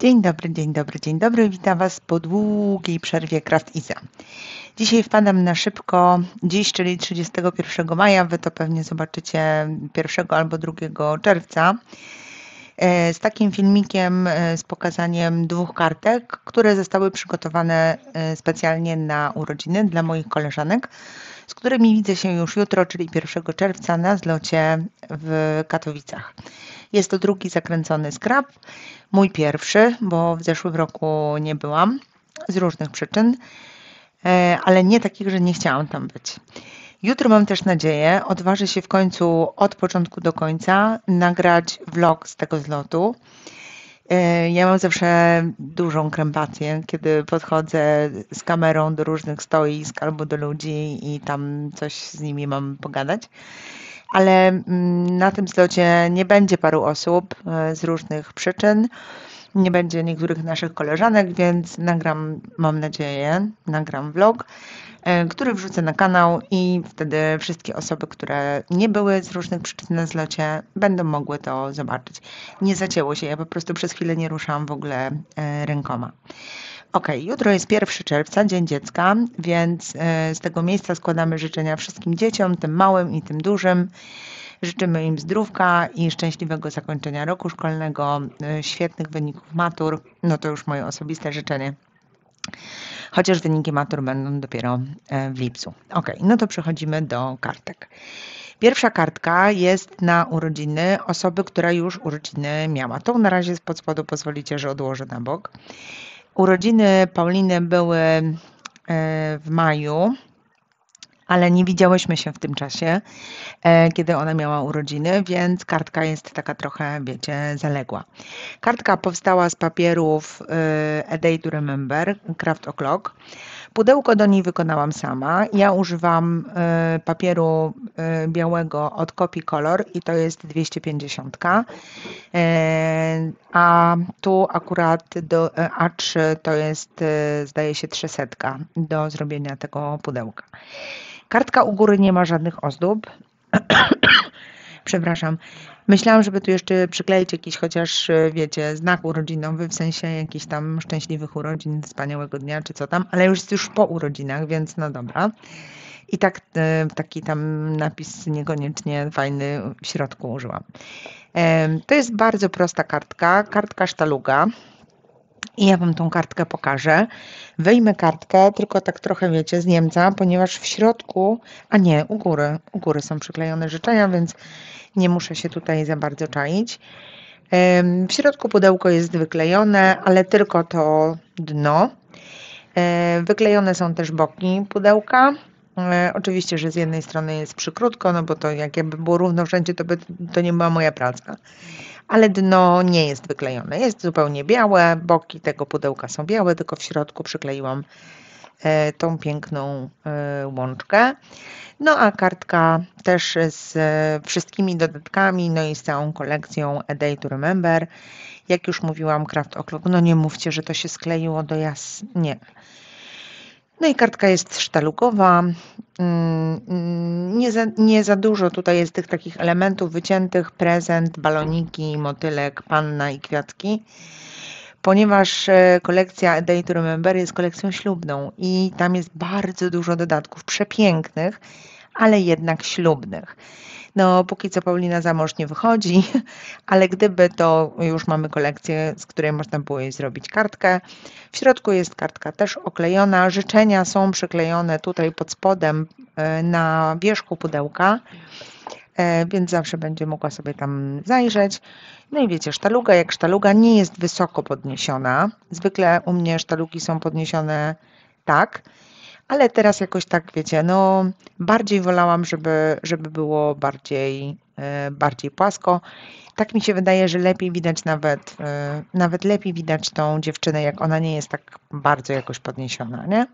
Dzień dobry, dzień dobry, dzień dobry. Witam Was po długiej przerwie Craft Iza. Dzisiaj wpadam na szybko, dziś, czyli 31 maja, Wy to pewnie zobaczycie 1 albo 2 czerwca, e, z takim filmikiem e, z pokazaniem dwóch kartek, które zostały przygotowane e, specjalnie na urodziny dla moich koleżanek, z którymi widzę się już jutro, czyli 1 czerwca na zlocie w Katowicach. Jest to drugi zakręcony skrap, mój pierwszy, bo w zeszłym roku nie byłam z różnych przyczyn, e, ale nie takich, że nie chciałam tam być. Jutro mam też nadzieję, odważę się w końcu od początku do końca nagrać vlog z tego zlotu. E, ja mam zawsze dużą krępację, kiedy podchodzę z kamerą do różnych stoisk albo do ludzi i tam coś z nimi mam pogadać ale mm, na tym zlocie nie będzie paru osób e, z różnych przyczyn. Nie będzie niektórych naszych koleżanek, więc nagram, mam nadzieję, nagram vlog, e, który wrzucę na kanał i wtedy wszystkie osoby, które nie były z różnych przyczyn na zlocie, będą mogły to zobaczyć. Nie zacięło się, ja po prostu przez chwilę nie ruszałam w ogóle e, rękoma. Ok, jutro jest 1 czerwca, Dzień Dziecka, więc e, z tego miejsca składamy życzenia wszystkim dzieciom, tym małym i tym dużym. Życzymy im zdrówka i szczęśliwego zakończenia roku szkolnego, e, świetnych wyników matur. No to już moje osobiste życzenie. Chociaż wyniki matur będą dopiero e, w lipcu. Ok, no to przechodzimy do kartek. Pierwsza kartka jest na urodziny osoby, która już urodziny miała. Tą na razie pod spodu pozwolicie, że odłożę na bok. Urodziny Pauliny były e, w maju, ale nie widziałyśmy się w tym czasie, e, kiedy ona miała urodziny, więc kartka jest taka trochę, wiecie, zaległa. Kartka powstała z papierów e, A Day to Remember, Craft O'Clock. Pudełko do niej wykonałam sama. Ja używam e, papieru e, białego od Copy Color i to jest 250. E, a tu akurat do A3 to jest zdaje się 300 do zrobienia tego pudełka. Kartka u góry nie ma żadnych ozdób. Przepraszam. Myślałam, żeby tu jeszcze przykleić jakiś chociaż, e, wiecie, znak urodzinowy, w sensie jakichś tam szczęśliwych urodzin, wspaniałego dnia czy co tam, ale już jest już po urodzinach, więc no dobra. I tak e, taki tam napis niekoniecznie fajny w środku użyłam. To jest bardzo prosta kartka, kartka sztaluga. I ja Wam tą kartkę pokażę. Wyjmę kartkę, tylko tak trochę wiecie, z Niemca, ponieważ w środku, a nie, u góry, u góry są przyklejone życzenia, więc nie muszę się tutaj za bardzo czaić. W środku pudełko jest wyklejone, ale tylko to dno. E, wyklejone są też boki pudełka. E, oczywiście, że z jednej strony jest przykrótko, no bo to jak jakby było równo wszędzie, to by to nie była moja praca. Ale dno nie jest wyklejone, jest zupełnie białe, boki tego pudełka są białe, tylko w środku przykleiłam e, tą piękną łączkę. No a kartka też z wszystkimi dodatkami, no i z całą kolekcją A Day to Remember. Jak już mówiłam, Craft O'Clock, no nie mówcie, że to się skleiło do jas... Nie. No i kartka jest sztalugowa. Mm, nie za, nie za dużo tutaj jest tych takich elementów wyciętych, prezent, baloniki, motylek, panna i kwiatki ponieważ e, kolekcja A Day to Remember jest kolekcją ślubną i tam jest bardzo dużo dodatków przepięknych, ale jednak ślubnych. No, póki co Paulina za mąż nie wychodzi, ale gdyby to już mamy kolekcję, z której można było jej zrobić kartkę. W środku jest kartka też oklejona. Życzenia są przyklejone tutaj pod spodem e, na wierzchu pudełka. E, więc zawsze będzie mogła sobie tam zajrzeć. No i wiecie, sztaluga jak sztaluga nie jest wysoko podniesiona. Zwykle u mnie sztalugi są podniesione tak, ale teraz jakoś tak, wiecie, no bardziej wolałam, żeby, żeby było bardziej, e, bardziej płasko. Tak mi się wydaje, że lepiej widać nawet, e, nawet lepiej widać tą dziewczynę, jak ona nie jest tak bardzo jakoś podniesiona, nie?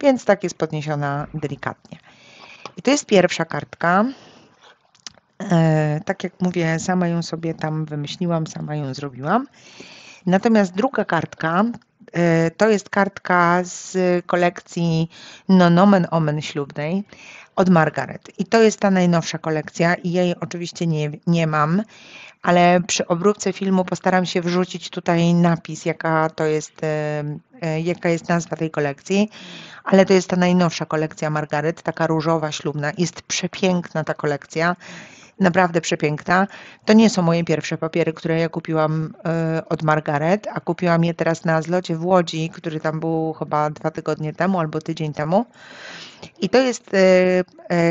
Więc tak jest podniesiona delikatnie. I to jest pierwsza kartka. E, tak jak mówię, sama ją sobie tam wymyśliłam, sama ją zrobiłam. Natomiast druga kartka to jest kartka z kolekcji No Nomen Omen ślubnej od Margaret. I to jest ta najnowsza kolekcja i jej oczywiście nie, nie mam, ale przy obróbce filmu postaram się wrzucić tutaj napis, jaka to jest, e, e, jaka jest nazwa tej kolekcji. Ale to jest ta najnowsza kolekcja Margaret, taka różowa, ślubna. Jest przepiękna ta kolekcja naprawdę przepiękna. To nie są moje pierwsze papiery, które ja kupiłam e, od Margaret, a kupiłam je teraz na zlocie w Łodzi, który tam był chyba dwa tygodnie temu albo tydzień temu. I to jest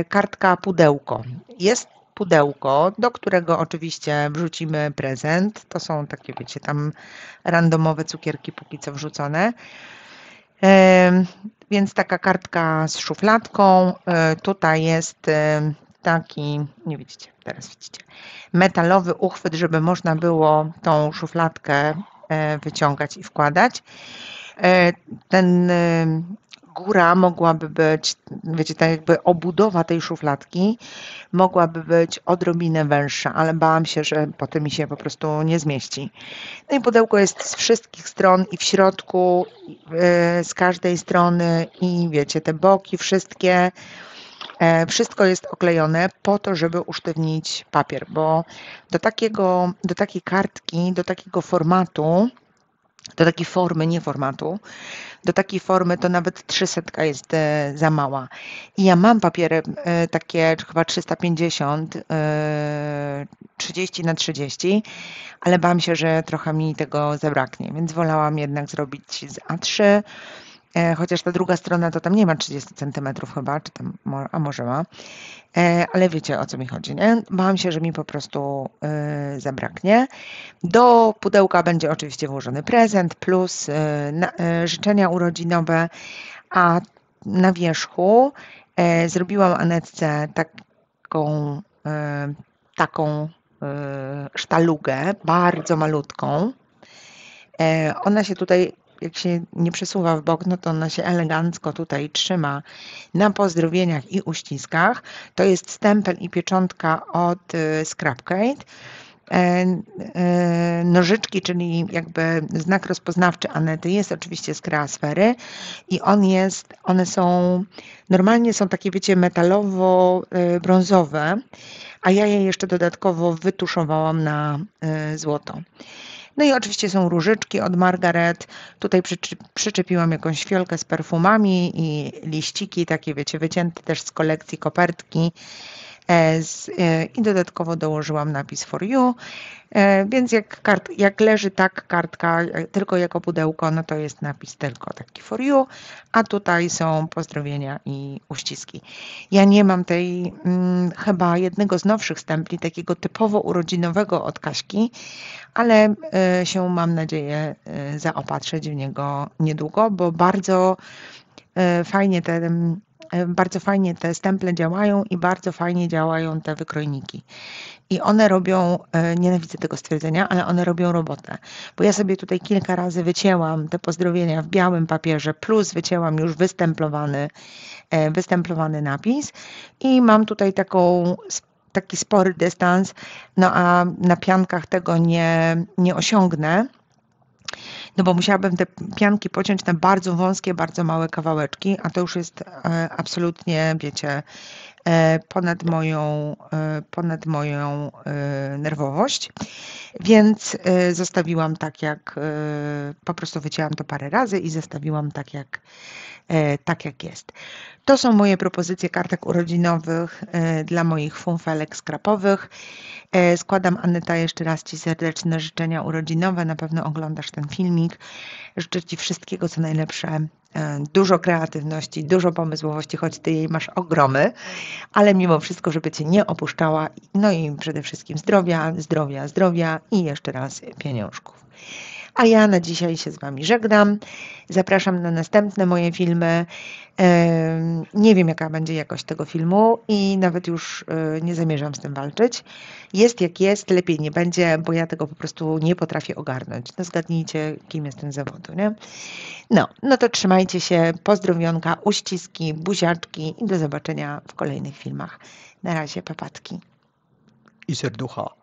kartka pudełko. Jest pudełko, do którego oczywiście wrzucimy prezent. To są takie, wiecie, tam randomowe cukierki póki co wrzucone. Więc taka kartka z szufladką. E, tutaj jest e, taki, nie widzicie, teraz widzicie, metalowy uchwyt, żeby można było tą szufladkę e, wyciągać i wkładać. Ten góra mogłaby być, wiecie, tak jakby obudowa tej szufladki mogłaby być odrobinę węższa, ale bałam się, że potem mi się po prostu nie zmieści. No i pudełko jest z wszystkich stron i w środku, e, z każdej strony i wiecie, te boki wszystkie, e, wszystko jest oklejone po to, żeby usztywnić papier, bo do takiego, do takiej kartki, do takiego formatu, do takiej formy, nie formatu, do takiej formy to nawet 300 jest e, za mała. I ja mam papiery e, takie chyba 350, 30 e, na 30, ale bałam się, że trochę mi tego zabraknie, więc wolałam jednak zrobić z A3 E, chociaż ta druga strona to tam nie ma 30 cm chyba, czy tam, a może ma, e, ale wiecie o co mi chodzi, nie? Bałam się, że mi po prostu e, zabraknie. Do pudełka będzie oczywiście włożony prezent plus życzenia urodzinowe, a na wierzchu zrobiłam Anetce taką, taką sztalugę, bardzo malutką. Ona się tutaj jak się nie przesuwa w bok, no to ona się elegancko tutaj trzyma na pozdrowieniach i uściskach. To jest stempel i pieczątka od y, Scrapcade. E, e, nożyczki, czyli jakby znak rozpoznawczy Anety jest oczywiście z kreasfery i on jest, one są, normalnie są takie wiecie metalowo-brązowe, a ja je jeszcze dodatkowo wytuszowałam na y, złoto. No i oczywiście są różyczki od Margaret. Tutaj przyczepiłam jakąś fiolkę z perfumami i liściki, takie wiecie, wycięte też z kolekcji kopertki. E, z, e, i dodatkowo dołożyłam napis for you. E, więc jak, kart, jak leży tak kartka tylko jako pudełko, no to jest napis tylko taki for you, a tutaj są pozdrowienia i uściski. Ja nie mam tej hmm, chyba jednego z nowszych stempli, takiego typowo urodzinowego od Kaśki, ale y, się mam nadzieję y, zaopatrzyć w niego niedługo, bo bardzo y, fajnie te E, bardzo fajnie te stemple działają i bardzo fajnie działają te wykrojniki. I one robią, e, nienawidzę tego stwierdzenia, ale one robią robotę. Bo ja sobie tutaj kilka razy wycięłam te pozdrowienia w białym papierze, plus wycięłam już wystemplowany, e, wystemplowany napis i mam tutaj taką taki spory dystans, no a na piankach tego nie, nie osiągnę no bo musiałabym te pianki pociąć na bardzo wąskie, bardzo małe kawałeczki, a to już jest e, absolutnie, wiecie, e, ponad moją, e, ponad moją nerwowość. Więc zostawiłam tak jak, po prostu wycięłam to parę razy i zostawiłam tak jak, tak jak jest. To są moje propozycje kartek urodzinowych dla moich funfelek skrapowych. E, składam Aneta jeszcze raz Ci serdeczne życzenia urodzinowe. Na pewno oglądasz ten filmik. Życzę Ci wszystkiego co najlepsze. E, dużo kreatywności, dużo pomysłowości, choć Ty jej masz ogromy, ale mimo wszystko, żeby Cię nie opuszczała. No i przede wszystkim zdrowia, zdrowia, zdrowia i jeszcze raz pieniążków. A ja na dzisiaj się z Wami żegnam. Zapraszam na następne moje filmy. Nie wiem, jaka będzie jakość tego filmu i nawet już e, nie zamierzam z tym walczyć. Jest jak jest, lepiej nie będzie, bo ja tego po prostu nie potrafię ogarnąć. No zgadnijcie, kim jestem z zawodu, nie? No, no to trzymajcie się, pozdrowionka, uściski, buziaczki i do zobaczenia w kolejnych filmach. Na razie, papatki. I serducha.